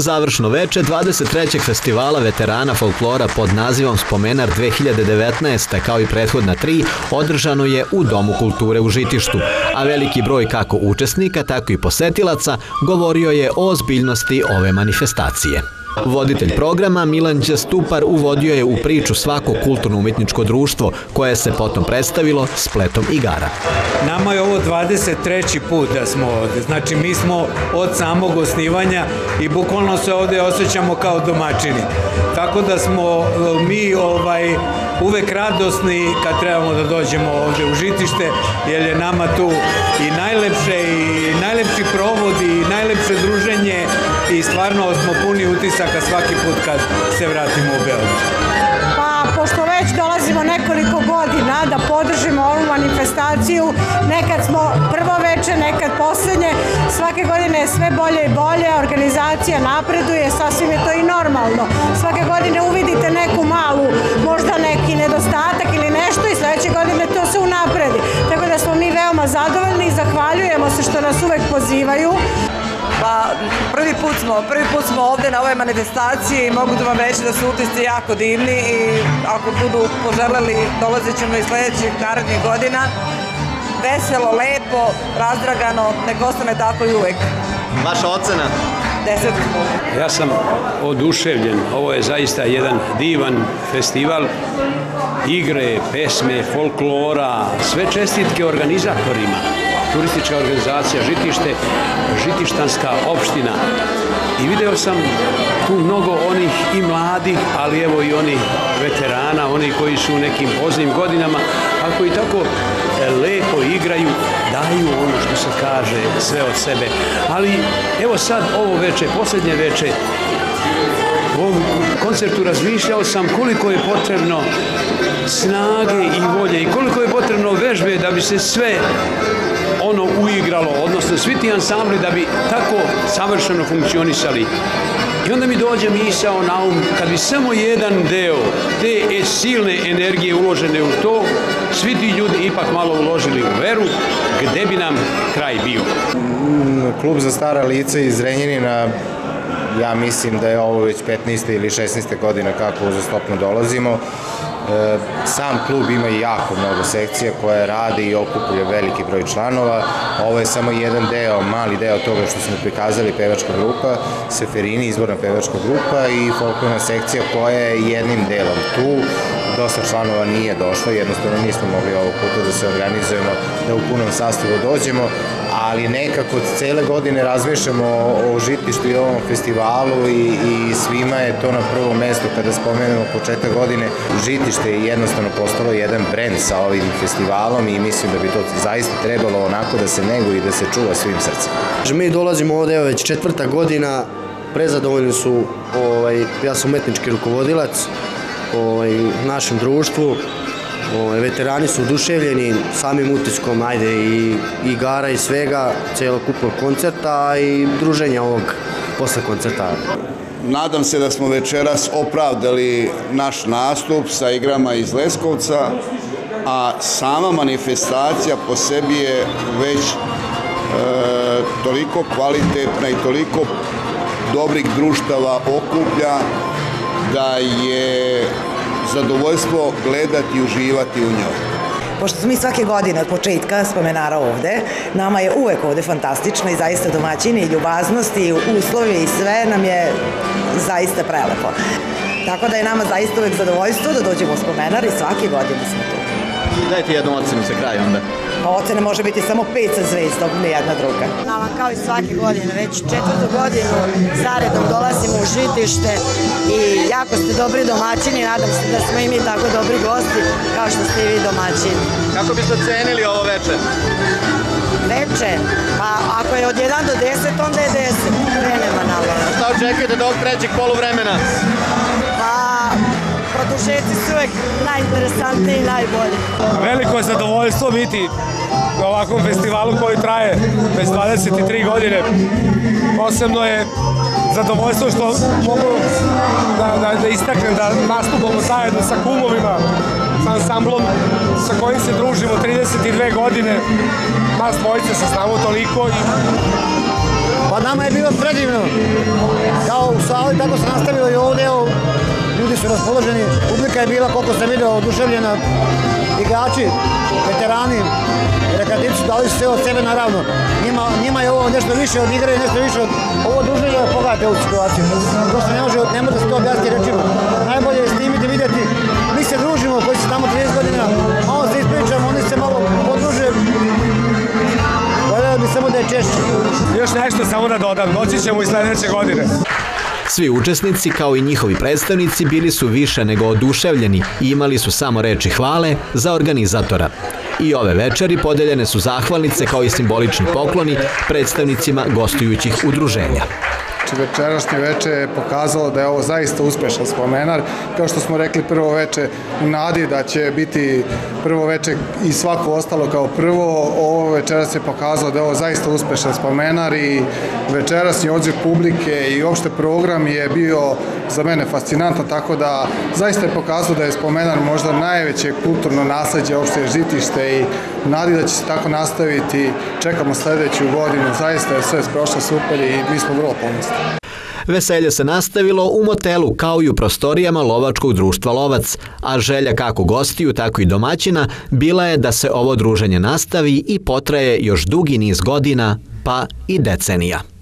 Završno veče 23. festivala veterana folklora pod nazivom Spomenar 2019. kao i prethodna tri održano je u Domu kulture u Žitištu, a veliki broj kako učesnika, tako i posetilaca govorio je o ozbiljnosti ove manifestacije. Voditelj programa Milan Đastupar uvodio je u priču svako kulturno-umetničko društvo koje se potom predstavilo spletom igara. Nama je ovo 23. put da smo ovde. Znači mi smo od samog osnivanja i bukvalno se ovde osjećamo kao domaćini. Tako da smo e, mi ovaj uvek radosni kad trebamo da dođemo ovde u žitište, jer je nama tu i najlepše i najlepši provod i najlepše druženje i stvarno smo puni utisaka svaki put kad se vratimo u Beograd. Pa, pošto već dolazimo nekoliko godina da podržimo ovu manifestaciju, nekad smo prvo veče, nekad poslednje, svake godine je sve bolje i bolje, organizacija napreduje, sasvim je to i normalno. Svake godine uvidite neku malu, možda neki nedostatak ili nešto i sledeće godine to se unapredi. Tako da smo mi veoma zadovoljni i zahvaljujemo se što nas uvek pozivaju. Put smo, prvi put smo ovde na ovoj manifestaciji i mogu da vam reći da su utisci jako divni i ako budu poželeli dolazit ćemo i sledećih narednih godina. Veselo, lepo, razdragano, nek ostane tako i uvek. Vaša ocena? 10. Ja sam oduševljen. Ovo je zaista jedan divan festival igre, pesme, folklora, sve čestitke organizatorima turistička organizacija Žitište, Žitištanska opština. I video sam tu mnogo onih i mladih, ali evo i onih veterana, oni koji su u nekim poznim godinama, a koji tako e, lepo igraju, daju ono što se kaže sve od sebe. Ali evo sad ovo veče, poslednje veče, u ovom koncertu razmišljao sam koliko je potrebno snage i volje i koliko je potrebno vežbe da bi se sve ono uigralo, odnosno svi ti ansambli da bi tako savršeno funkcionisali. I onda mi dođe misao na um, kad bi samo jedan deo te silne energije uložene u to, svi ti ljudi ipak malo uložili u veru, gde bi nam kraj bio? Klub za stara lica iz Renjanina ja mislim da je ovo već 15. ili 16. godina kako uzastopno dolazimo. Sam klub ima jako mnogo sekcija koje rade i okuplja veliki broj članova. Ovo je samo jedan deo, mali deo toga što smo prikazali pevačka grupa, Seferini, izborna pevačka grupa i folklorna sekcija koja je jednim delom tu. Dosta članova nije došlo, jednostavno nismo mogli ovog puta da se organizujemo, da u punom sastavu dođemo, ali nekako cele godine razmišljamo o žitištu i ovom festivalu i, i svima je to na prvom mestu kada spomenemo početak godine. Žitište je jednostavno postalo jedan brend sa ovim festivalom i mislim da bi to zaista trebalo onako da se neguje i da se čuva svim srcem. Mi dolazimo ovde evo već četvrta godina, prezadovoljni su, ovaj, ja sam umetnički rukovodilac ovaj, našem društvu, Ovaj, veterani su oduševljeni samim utiskom, ajde, i igara i svega, celokupnog koncerta i druženja ovog posle koncerta. Nadam se da smo večeras opravdali naš nastup sa igrama iz Leskovca, a sama manifestacija po sebi je već e, toliko kvalitetna i toliko dobrih društava okuplja da je zadovoljstvo gledati i uživati u njoj. Pošto smo mi svake godine od početka spomenara ovde, nama je uvek ovde fantastično i zaista domaćini i ljubaznost i uslovi i sve nam je zaista prelepo. Tako da je nama zaista uvek zadovoljstvo da dođemo u spomenar i svake godine smo tu. Dajte jednu ocenu za kraj onda. A ocena može biti samo 5 sa zvezdom, ne jedna druga. Nama kao i svake godine, već četvrtu godinu zaredom dolazimo u žitište i jako ste dobri domaćini, nadam se da smo i mi tako dobri gosti kao što ste i vi domaćini. Kako biste ocenili ovo veče? Veče, pa ako je od 1 do 10, onda je 10, krenemo na ovo. Šta očekujete do ovog trećeg poluvremena? Produžeci su uvek najinteresantniji i najbolji. Veliko je zadovoljstvo biti na ovakvom festivalu koji traje već 23 godine. Posebno je zadovoljstvo što mogu da, da, da istaknem da nastupamo zajedno sa kumovima, sa ansamblom sa kojim se družimo 32 godine. Nas dvojice se znamo toliko i Pa nama je bilo predivno, kao festivalu tako se nastavilo i ovde, evo, ljudi su raspoloženi, publika je bila, koliko sam video, oduševljena, igrači, veterani, rekreativci dali su sve od sebe naravno. Njima, njima je ovo nešto više od igre, nešto više od ovo druženje, pogledajte ovu situaciju. To se ne može, ne može da se to objasniti rečima. Najbolje je snimiti, vidjeti. Mi se družimo, koji su tamo 30 godina, malo se ispričamo, oni se malo podruže. Gledali bi samo da je češće. Još nešto samo da dodam, doći ćemo i sledeće godine. Svi učesnici, kao i njihovi predstavnici, bili su više nego oduševljeni i imali su samo reči hvale za organizatora. I ove večeri podeljene su zahvalnice kao i simbolični pokloni predstavnicima gostujućih udruženja. Znači večerašnje veče je pokazalo da je ovo zaista uspešan spomenar. Kao što smo rekli prvo veče u nadi da će biti prvo veče i svako ostalo kao prvo, ovo večeras je pokazalo da je ovo zaista uspešan spomenar i večerasni odziv publike i opšte program je bio za mene fascinantan, tako da zaista je pokazalo da je spomenar možda najveće kulturno nasledđe opšte žitište i nadi da će se tako nastaviti. Čekamo sledeću godinu, zaista je sve prošlo super i mi smo vrlo ponosni. Veselje se nastavilo u motelu kao i u prostorijama lovačkog društva Lovac, a želja kako gostiju, tako i domaćina bila je da se ovo druženje nastavi i potraje još dugi niz godina, pa i decenija.